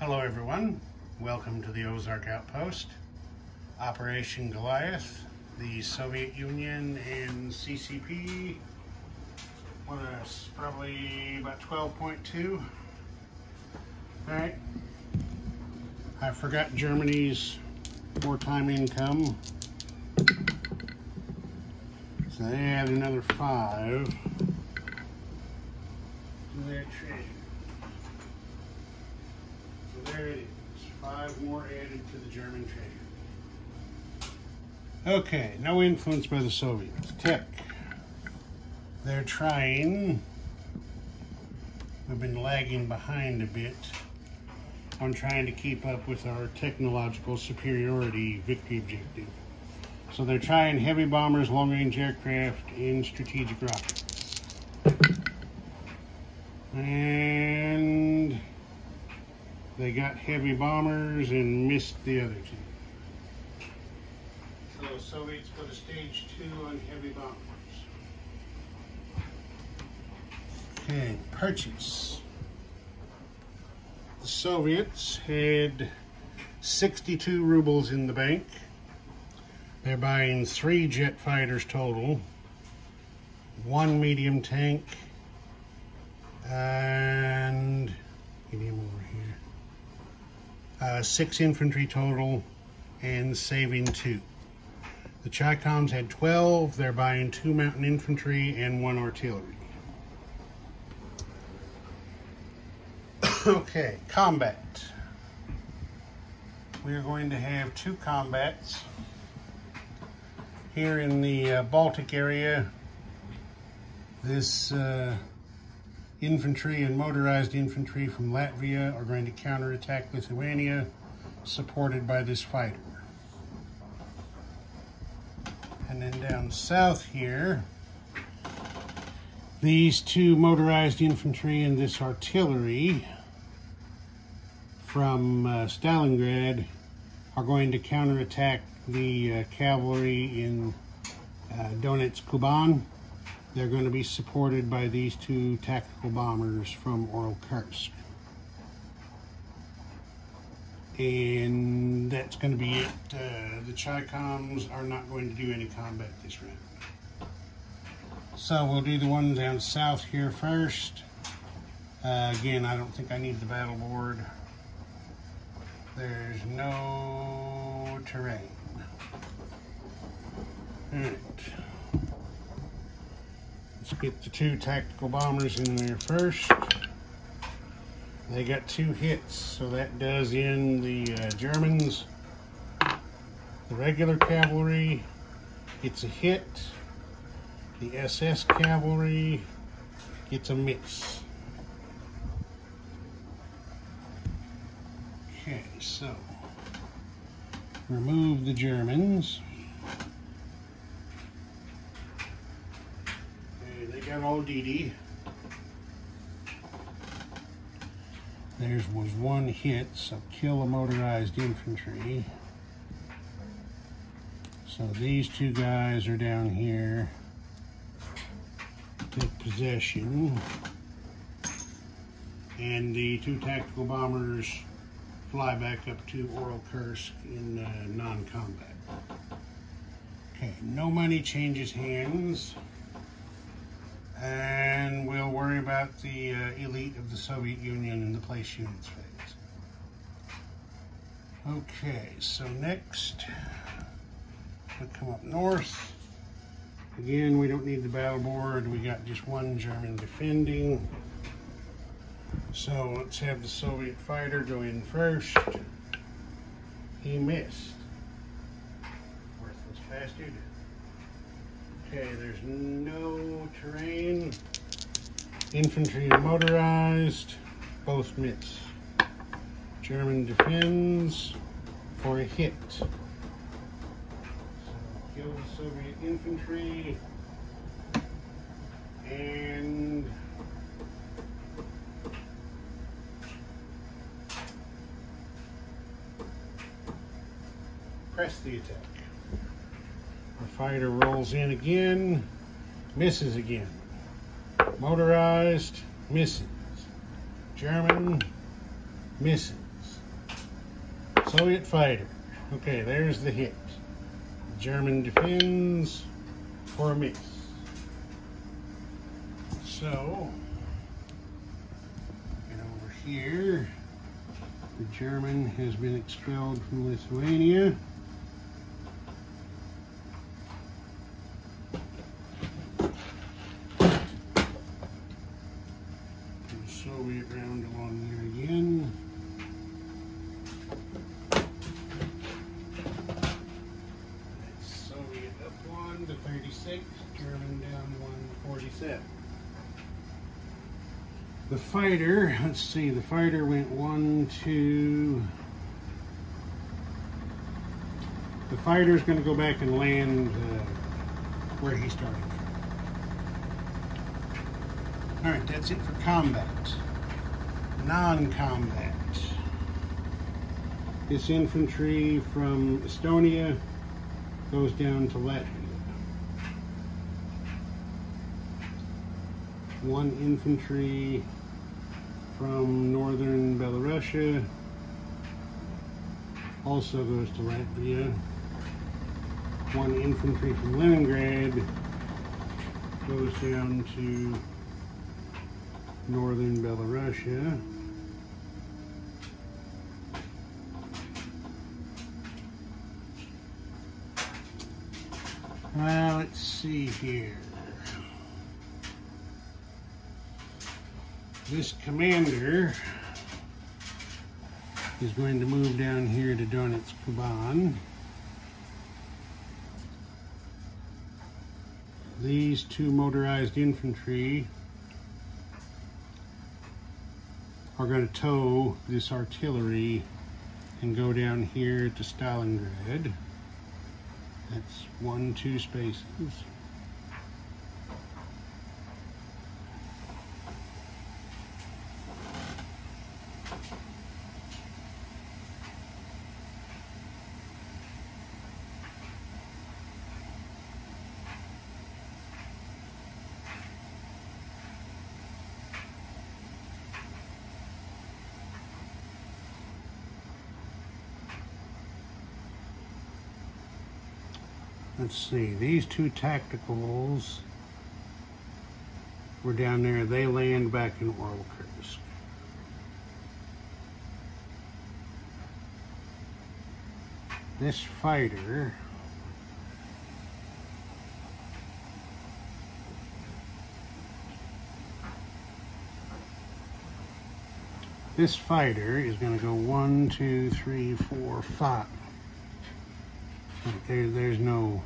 Hello everyone, welcome to the Ozark Outpost. Operation Goliath, the Soviet Union and CCP, what is probably about 12.2. Alright, I forgot Germany's wartime income. So they add another five to their treasure. So there it is. Five more added to the German treasure. Okay, no influence by the Soviets. Tech. They're trying. We've been lagging behind a bit on trying to keep up with our technological superiority victory objective. So they're trying heavy bombers, long-range aircraft, and strategic rockets. And they got heavy bombers and missed the other two. So Soviets go to stage two on heavy bombers. Okay, purchase. The Soviets had 62 rubles in the bank. They're buying three jet fighters total, one medium tank, and get him over here. Uh, six infantry total, and saving two. The Chi-Coms had 12. They're buying two mountain infantry and one artillery. okay, combat. We are going to have two combats here in the uh, Baltic area. This uh, infantry and motorized infantry from Latvia are going to counterattack Lithuania, supported by this fighter. And then down south here, these two motorized infantry and this artillery from uh, Stalingrad are going to counterattack the uh, cavalry in uh, Donetsk Kuban. They're going to be supported by these two tactical bombers from Orel Kursk. And that's going to be it. Uh, the Chi-Coms are not going to do any combat this round. So we'll do the one down south here first. Uh, again, I don't think I need the battle board. There's no terrain. Alright. Let's get the two tactical bombers in there first. They got two hits, so that does in the uh, Germans. The regular cavalry gets a hit. The SS cavalry gets a miss. Okay, so remove the Germans. They got. There's was one hit, so kill a motorized infantry. So these two guys are down here. Take possession. And the two tactical bombers fly back up to Orel Kursk in uh, non-combat. Okay, no money changes hands. And we'll worry about the uh, elite of the Soviet Union in the place units phase. Okay, so next, we'll come up north. Again, we don't need the battle board. We got just one German defending. So let's have the Soviet fighter go in first. He missed. Worthless bastard. Okay, there's no terrain. Infantry motorized, both miss. German defends for a hit. So kill the Soviet infantry and press the attack. Fighter rolls in again, misses again. Motorized, misses. German, misses. Soviet fighter. Okay, there's the hit. German defends for a miss. So, and over here, the German has been expelled from Lithuania. Soviet round along there again. Soviet up one to 36, German down one to 47. The fighter, let's see, the fighter went one, two. The fighter's going to go back and land uh, where he started. All right, that's it for combat. Non-combat. This infantry from Estonia goes down to Latvia. One infantry from northern Belarusia also goes to Latvia. One infantry from Leningrad goes down to northern Belarusia. Well, let's see here. This commander is going to move down here to Donetsk Kuban. These two motorized infantry are going to tow this artillery and go down here to Stalingrad. That's one, two spaces. Let's see, these two tacticals were down there. They land back in Kursk. This fighter this fighter is going to go one, two, three, four, five. There, there's no,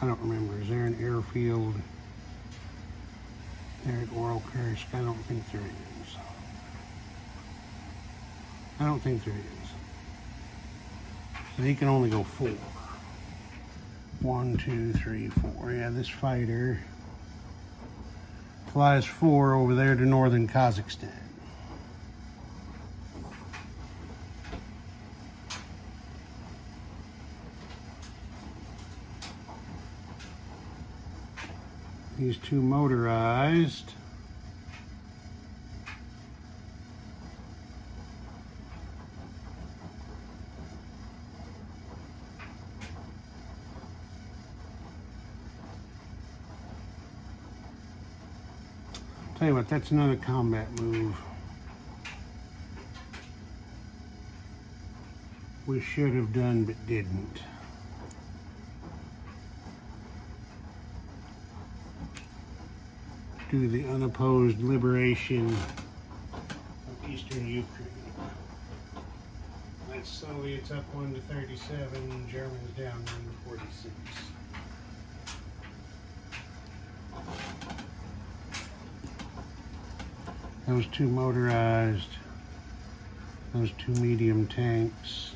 I don't remember, is there an airfield there at Orel Kursk? I don't think there is. I don't think there is. So he can only go four. One, two, three, four. Yeah, this fighter flies four over there to northern Kazakhstan. These two motorized. Tell you what, that's another combat move. We should have done but didn't. To the unopposed liberation of eastern Ukraine. That's Soviets up 1 to 37, Germans down 1 to 46. Those two motorized, those two medium tanks.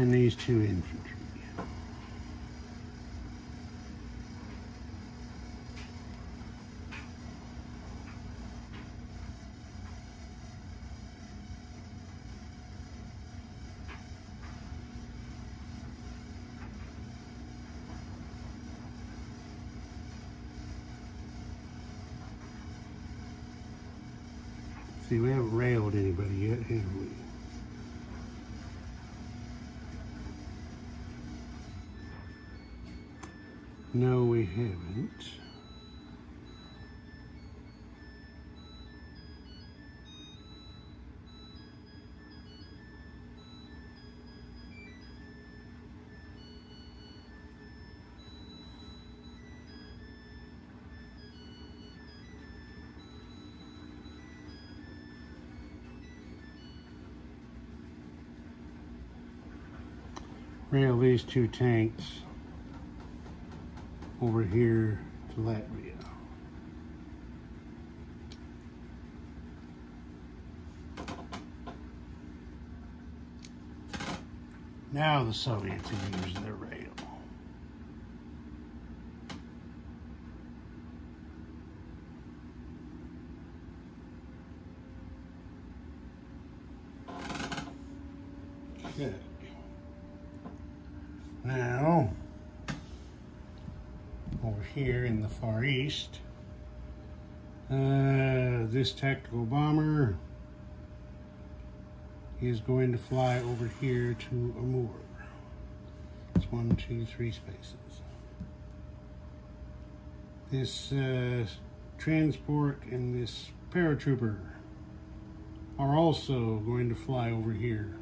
and these two infantry. See, we haven't railed anybody yet, have we? No, we haven't. rail these two tanks over here to Latvia. Now the Soviets are using their rail. Okay. Now, over here in the Far East, uh, this tactical bomber is going to fly over here to Amur. It's one, two, three spaces. This uh, transport and this paratrooper are also going to fly over here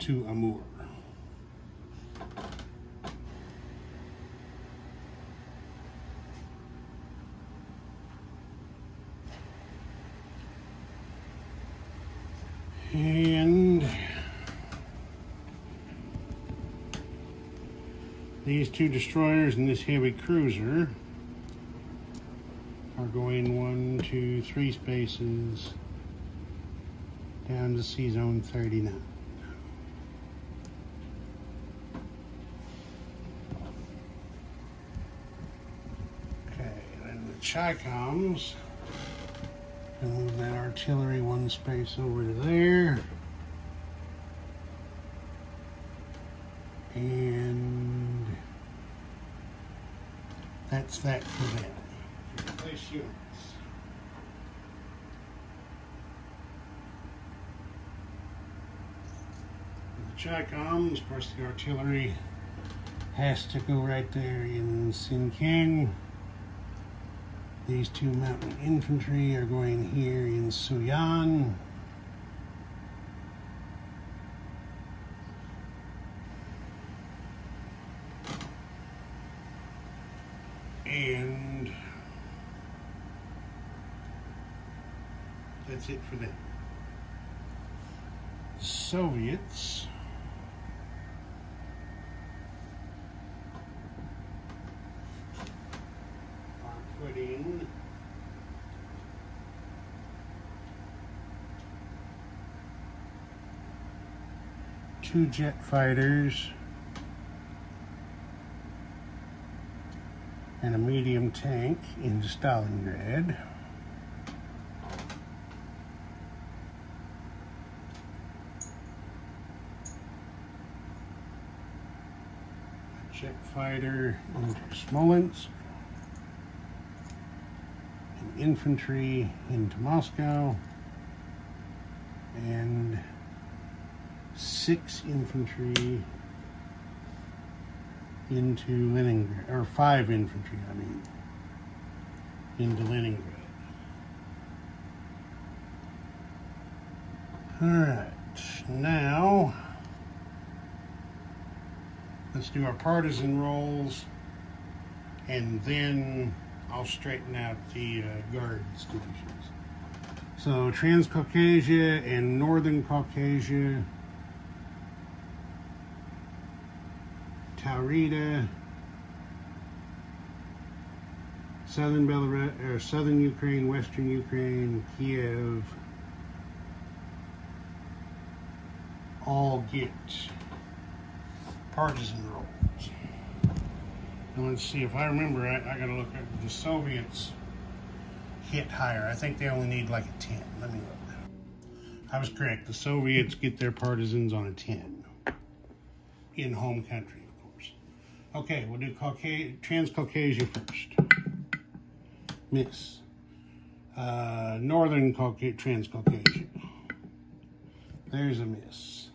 to Amur. And these two destroyers and this heavy cruiser are going one, two, three spaces down to sea zone 39. Okay, and the Chicoms and move that artillery one space over to there. And that's that for that. Replace units. The Chicoms, of course the artillery has to go right there in Sinkiang. These two mountain infantry are going here in Suiyuan. And that's it for them. Soviets. are putting two jet fighters and a medium tank into Stalingrad. A jet fighter into Smolensk. An infantry into Moscow. And six infantry into Leningrad, or five infantry, I mean, into Leningrad. All right, now let's do our partisan rolls and then I'll straighten out the uh, guards divisions. So Transcaucasia and Northern Caucasia Taurida, southern Belarus, or southern Ukraine, western Ukraine, Kiev, all get partisan rolls. And let's see if I remember. I, I got to look at the Soviets hit higher. I think they only need like a 10. Let me look. I was correct. The Soviets get their partisans on a 10 in home country. Okay, we'll do Caucasia, Transcaucasia first. Miss. Uh, Northern Cauca Transcaucasian. There's a miss.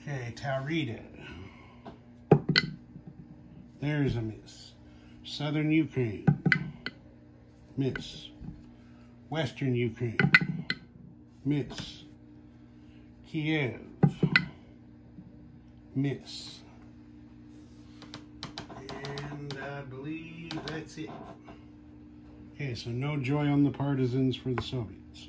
Okay, Taurida. There's a miss. Southern Ukraine. Miss. Western Ukraine. Miss. Kiev. Miss. Believe that's it. Okay, so no joy on the partisans for the Soviets.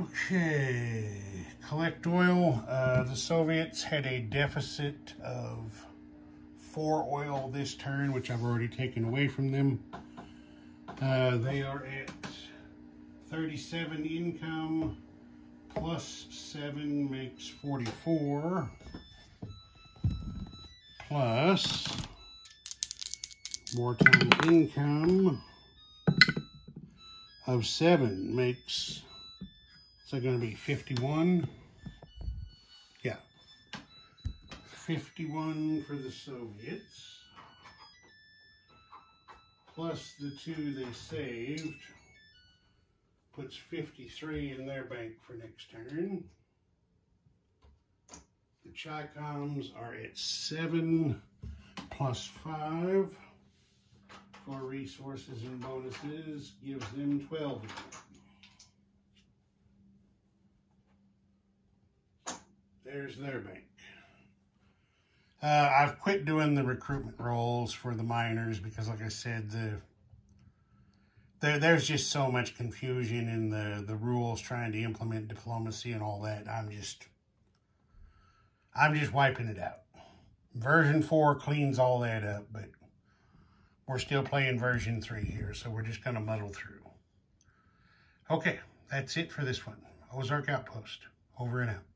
Okay, collect oil. Uh, the Soviets had a deficit of four oil this turn, which I've already taken away from them. Uh, they are at 37 income plus 7 makes 44 plus wartime income of 7 makes is that going to be 51? Yeah. 51 for the Soviets. Plus the two they saved. Puts 53 in their bank for next turn. The Chi-Coms are at 7 plus 5 for resources and bonuses. Gives them 12 There's their bank. Uh, I've quit doing the recruitment rolls for the minors because, like I said, the there, there's just so much confusion in the, the rules trying to implement diplomacy and all that. I'm just, I'm just wiping it out. Version 4 cleans all that up, but we're still playing version 3 here, so we're just going to muddle through. Okay, that's it for this one. Ozark Outpost. Over and out.